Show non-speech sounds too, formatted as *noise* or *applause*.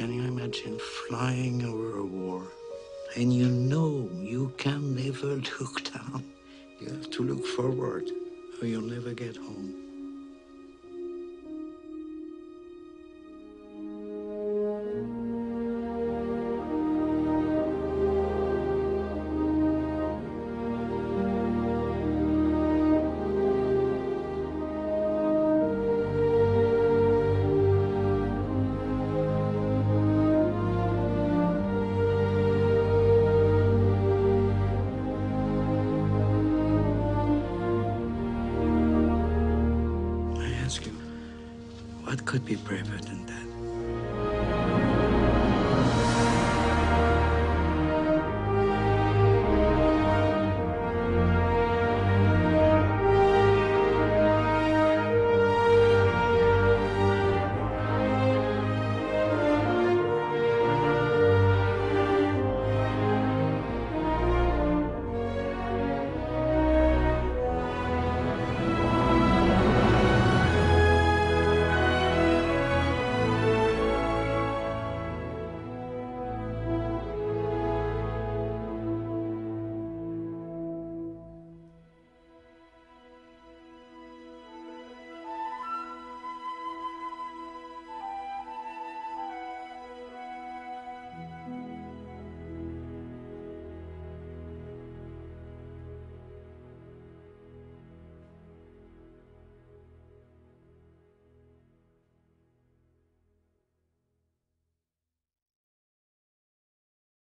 imagine flying over a war and you know you can never *laughs* look down. You have to look forward or you'll never get home. Ask you, what could be braver than that?